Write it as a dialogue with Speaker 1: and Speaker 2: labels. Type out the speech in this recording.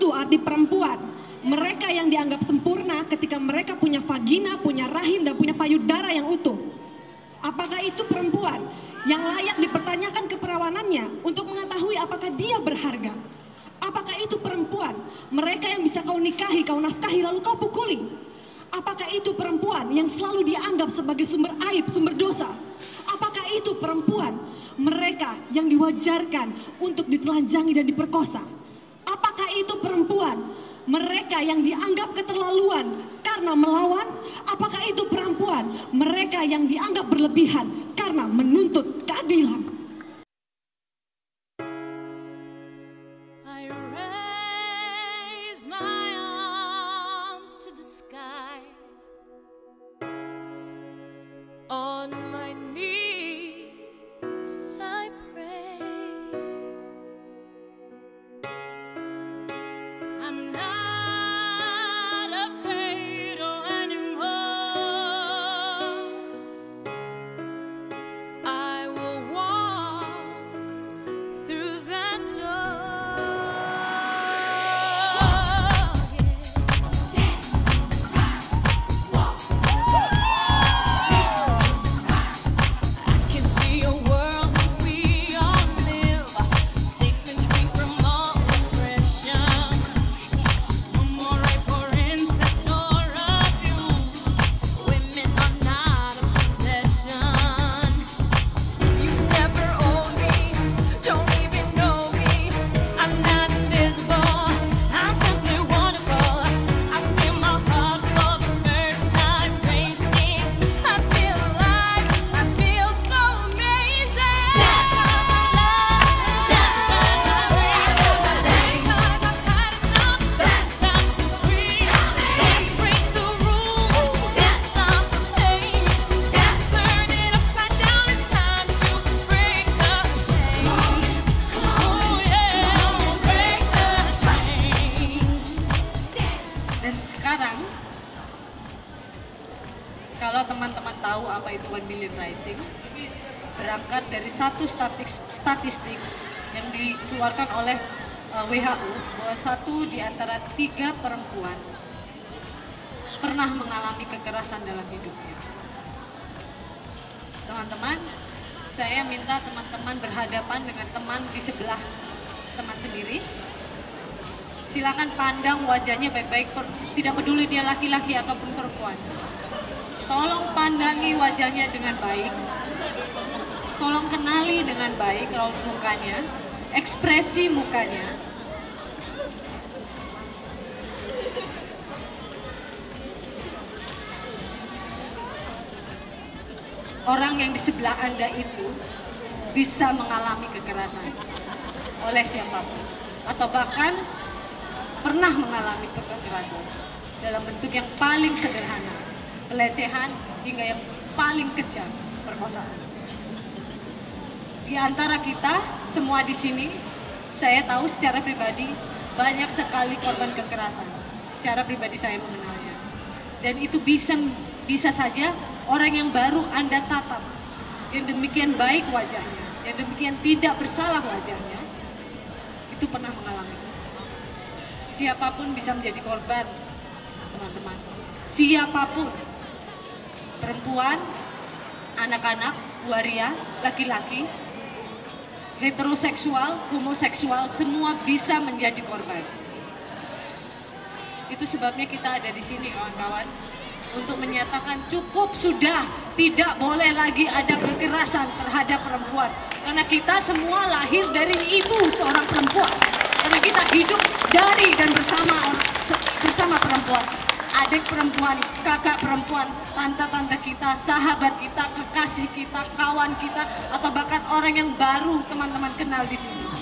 Speaker 1: itu arti perempuan? Mereka yang dianggap sempurna ketika mereka punya vagina, punya rahim, dan punya payudara yang utuh. Apakah itu perempuan yang layak dipertanyakan keperawanannya untuk mengetahui apakah dia berharga? Apakah itu perempuan? Mereka yang bisa kau nikahi, kau nafkahi, lalu kau pukuli. Apakah itu perempuan yang selalu dianggap sebagai sumber aib, sumber dosa? Apakah itu perempuan? Mereka yang diwajarkan untuk ditelanjangi dan diperkosa. Itu perempuan? Mereka yang dianggap keterlaluan karena melawan. Apakah itu perempuan? Mereka yang dianggap berlebihan karena menuntut keadilan.
Speaker 2: Dan sekarang, kalau teman-teman tahu apa itu One Billion Rising, berangkat dari satu statis- statistik yang dikeluarkan oleh uh, WHO bahwa satu di antara tiga perempuan pernah mengalami kekerasan dalam hidupnya. Teman-teman, saya minta teman-teman berhadapan dengan teman di sebelah teman sendiri silakan pandang wajahnya baik-baik tidak peduli dia laki-laki ataupun perempuan. Tolong pandangi wajahnya dengan baik. Tolong kenali dengan baik raut mukanya ekspresi mukanya. Orang yang di sebelah anda itu bisa mengalami kekerasan oleh siapa pun atau bahkan pernah mengalami kekerasan dalam bentuk yang paling sederhana, pelecehan hingga yang paling kejam, perkosaan. Di antara kita semua di sini, saya tahu secara pribadi banyak sekali korban kekerasan. Secara pribadi saya mengenalnya. Dan itu bisa bisa saja orang yang baru Anda tatap, yang demikian baik wajahnya, yang demikian tidak bersalah wajahnya, itu pernah mengalami siapa pun bisa menjadi korban, teman-teman. Siapa pun, perempuan, anak-anak, waria, laki-laki, heteroseksual, homoseksual, semua bisa menjadi korban. Itu sebabnya kita ada di sini, kawan-kawan, untuk menyatakan cukup sudah, tidak boleh lagi ada kekerasan terhadap perempuan. Karena kita semua lahir dari ibu seorang perempuan. Karena kita hidup dari dan bersama bersama perempuan. Adik perempuan, kakak perempuan, tante-tante kita, sahabat kita, kekasih kita, kawan kita, atau bahkan orang yang baru teman-teman kenal di sini.